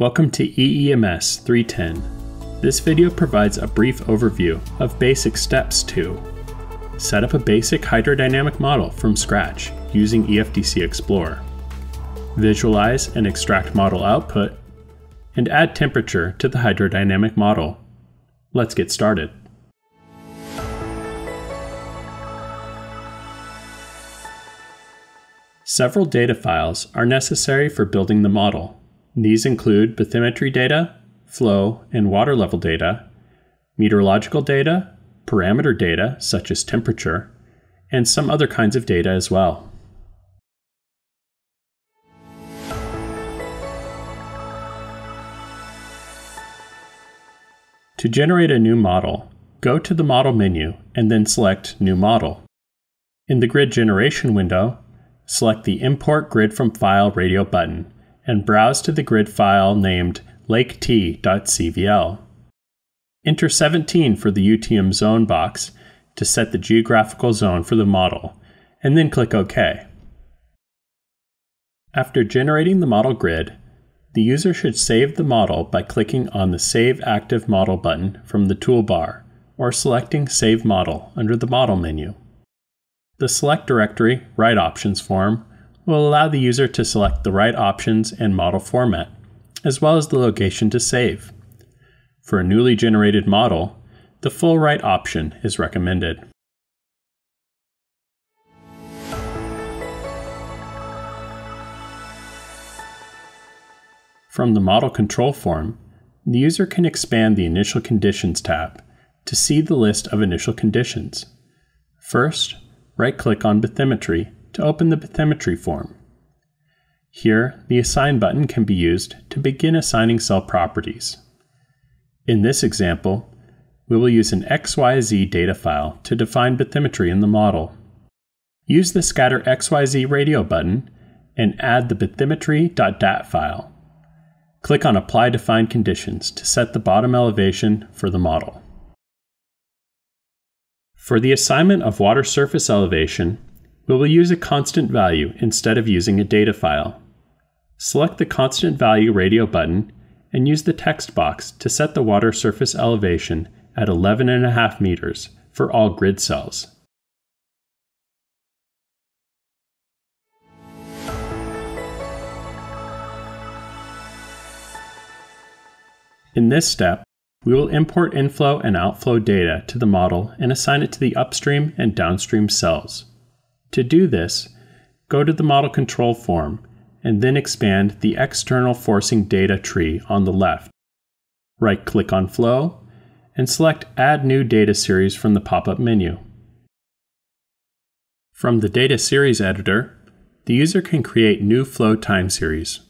Welcome to EEMS 310. This video provides a brief overview of basic steps to set up a basic hydrodynamic model from scratch using EFDC Explorer, visualize and extract model output, and add temperature to the hydrodynamic model. Let's get started. Several data files are necessary for building the model. These include bathymetry data, flow and water level data, meteorological data, parameter data such as temperature, and some other kinds of data as well. To generate a new model, go to the Model menu and then select New Model. In the Grid Generation window, select the Import Grid from File radio button and browse to the grid file named laket.cvl. Enter 17 for the UTM zone box to set the geographical zone for the model, and then click OK. After generating the model grid, the user should save the model by clicking on the Save Active Model button from the toolbar, or selecting Save Model under the Model menu. The Select Directory Write Options form will allow the user to select the right options and model format, as well as the location to save. For a newly generated model, the full write option is recommended. From the Model Control form, the user can expand the Initial Conditions tab to see the list of initial conditions. First, right-click on Bathymetry to open the bathymetry form. Here, the Assign button can be used to begin assigning cell properties. In this example, we will use an XYZ data file to define bathymetry in the model. Use the Scatter XYZ radio button and add the bathymetry.dat file. Click on Apply Defined Conditions to set the bottom elevation for the model. For the assignment of water surface elevation, we will use a constant value instead of using a data file. Select the constant value radio button and use the text box to set the water surface elevation at 11.5 meters for all grid cells. In this step, we will import inflow and outflow data to the model and assign it to the upstream and downstream cells. To do this, go to the model control form and then expand the external forcing data tree on the left. Right click on Flow and select Add New Data Series from the pop up menu. From the Data Series editor, the user can create new flow time series.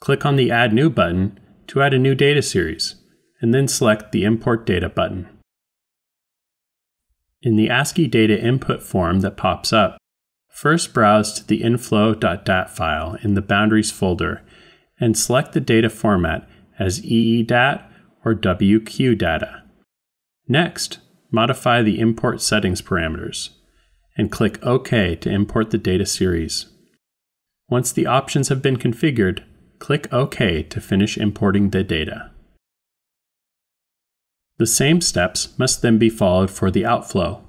Click on the Add New button to add a new data series and then select the Import Data button. In the ASCII data input form that pops up, first browse to the inflow.dat file in the Boundaries folder and select the data format as EEDAT or WQData. Next, modify the import settings parameters and click OK to import the data series. Once the options have been configured, click OK to finish importing the data. The same steps must then be followed for the outflow.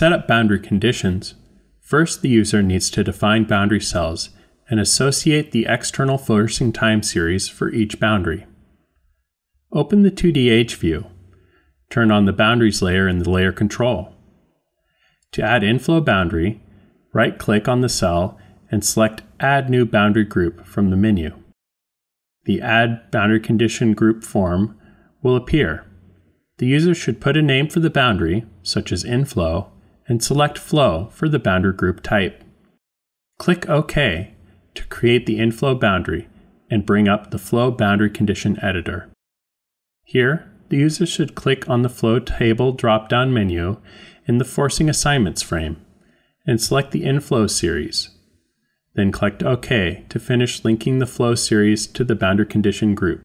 Set up boundary conditions, first the user needs to define boundary cells and associate the external forcing time series for each boundary. Open the 2DH view. Turn on the boundaries layer in the layer control. To add inflow boundary, right-click on the cell and select Add New Boundary Group from the menu. The Add Boundary Condition Group form will appear. The user should put a name for the boundary, such as inflow, and select Flow for the boundary group type. Click OK to create the inflow boundary and bring up the Flow Boundary Condition Editor. Here, the user should click on the Flow Table drop-down menu in the Forcing Assignments frame and select the Inflow series. then click OK to finish linking the flow series to the boundary condition group.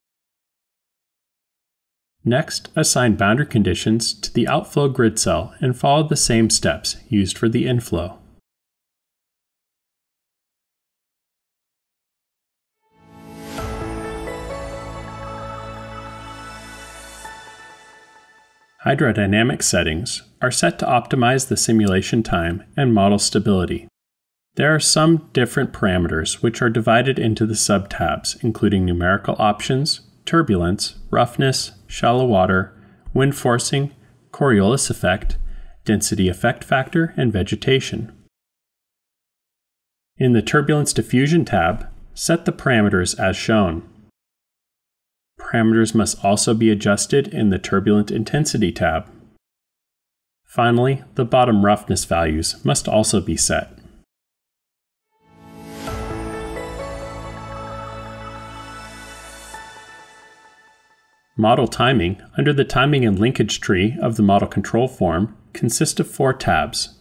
Next, assign boundary conditions to the outflow grid cell and follow the same steps used for the inflow. Hydrodynamic settings are set to optimize the simulation time and model stability. There are some different parameters which are divided into the subtabs, including numerical options, turbulence, roughness, shallow water, wind forcing, Coriolis effect, density effect factor, and vegetation. In the Turbulence Diffusion tab, set the parameters as shown. Parameters must also be adjusted in the Turbulent Intensity tab. Finally, the bottom roughness values must also be set. Model timing, under the timing and linkage tree of the model control form, consists of four tabs.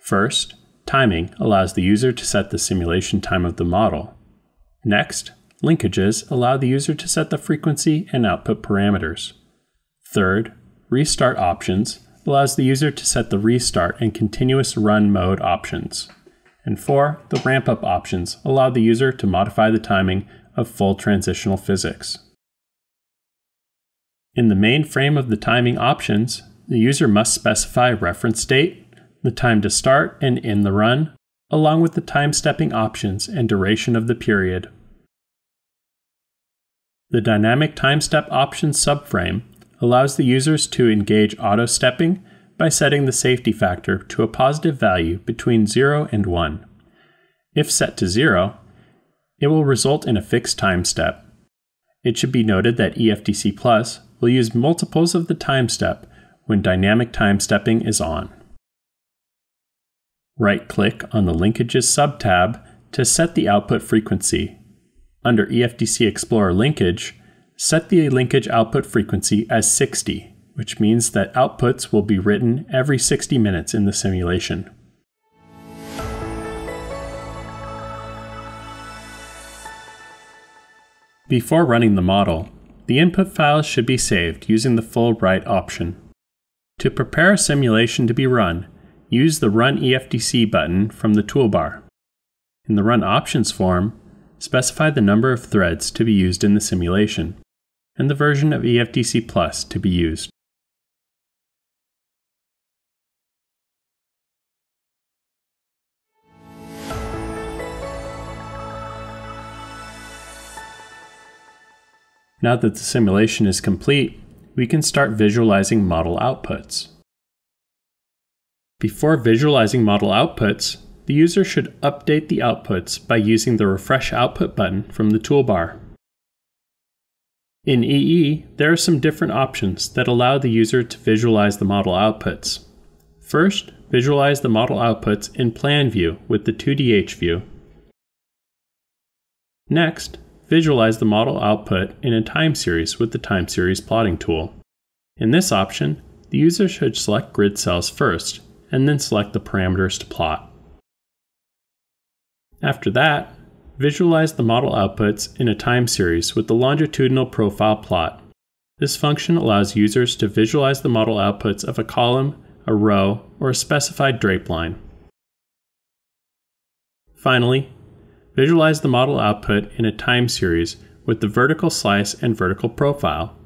First, timing allows the user to set the simulation time of the model. Next, linkages allow the user to set the frequency and output parameters. Third, restart options allows the user to set the restart and continuous run mode options. And four, the ramp up options allow the user to modify the timing of full transitional physics. In the main frame of the timing options, the user must specify reference date, the time to start and end the run, along with the time stepping options and duration of the period. The dynamic time step options subframe allows the users to engage auto stepping by setting the safety factor to a positive value between 0 and 1. If set to 0, it will result in a fixed time step. It should be noted that EFDC Plus will use multiples of the time step when dynamic time stepping is on. Right click on the Linkages subtab to set the output frequency. Under EFDC Explorer Linkage, set the linkage output frequency as 60, which means that outputs will be written every 60 minutes in the simulation. Before running the model, the input files should be saved using the full write option. To prepare a simulation to be run, use the Run EFDC button from the toolbar. In the Run Options form, specify the number of threads to be used in the simulation, and the version of EFDC Plus to be used. Now that the simulation is complete, we can start visualizing model outputs. Before visualizing model outputs, the user should update the outputs by using the Refresh Output button from the toolbar. In EE, there are some different options that allow the user to visualize the model outputs. First, visualize the model outputs in Plan View with the 2DH view. Next, visualize the model output in a time series with the time series plotting tool. In this option, the user should select grid cells first, and then select the parameters to plot. After that, visualize the model outputs in a time series with the longitudinal profile plot. This function allows users to visualize the model outputs of a column, a row, or a specified drape line. Finally, Visualize the model output in a time series with the vertical slice and vertical profile.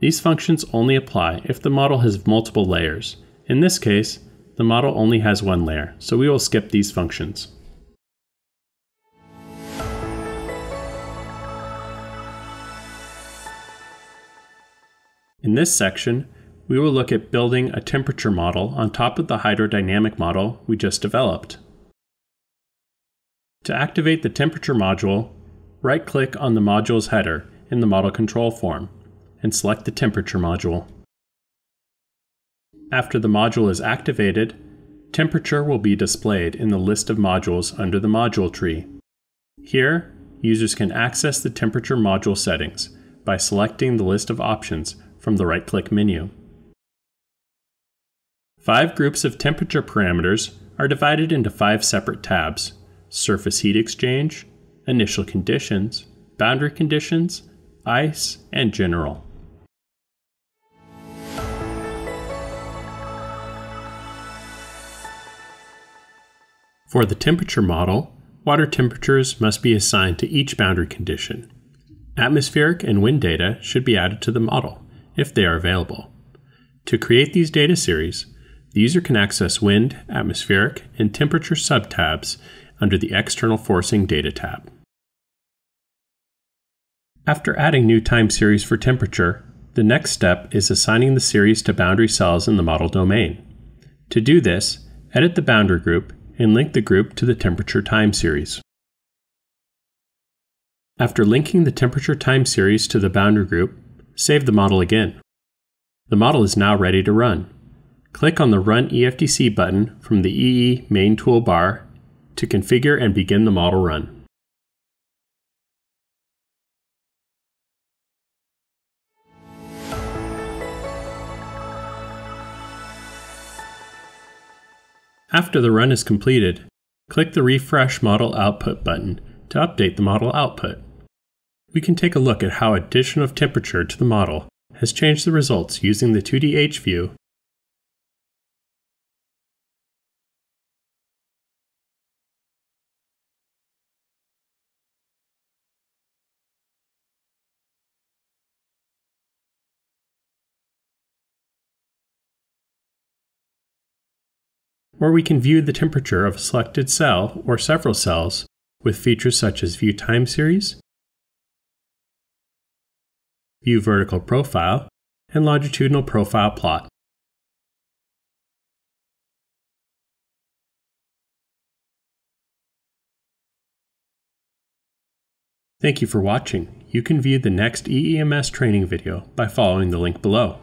These functions only apply if the model has multiple layers. In this case, the model only has one layer, so we will skip these functions. In this section, we will look at building a temperature model on top of the hydrodynamic model we just developed. To activate the temperature module, right-click on the module's header in the model control form and select the temperature module. After the module is activated, temperature will be displayed in the list of modules under the module tree. Here, users can access the temperature module settings by selecting the list of options from the right-click menu. Five groups of temperature parameters are divided into five separate tabs surface heat exchange, initial conditions, boundary conditions, ice, and general. For the temperature model, water temperatures must be assigned to each boundary condition. Atmospheric and wind data should be added to the model, if they are available. To create these data series, the user can access wind, atmospheric, and temperature subtabs under the External Forcing Data tab. After adding new time series for temperature, the next step is assigning the series to boundary cells in the model domain. To do this, edit the boundary group and link the group to the temperature time series. After linking the temperature time series to the boundary group, save the model again. The model is now ready to run. Click on the Run EFDC button from the EE main toolbar to configure and begin the model run. After the run is completed, click the Refresh Model Output button to update the model output. We can take a look at how addition of temperature to the model has changed the results using the 2DH view or we can view the temperature of a selected cell or several cells with features such as View Time Series, View Vertical Profile, and Longitudinal Profile Plot. Thank you for watching. You can view the next EEMS training video by following the link below.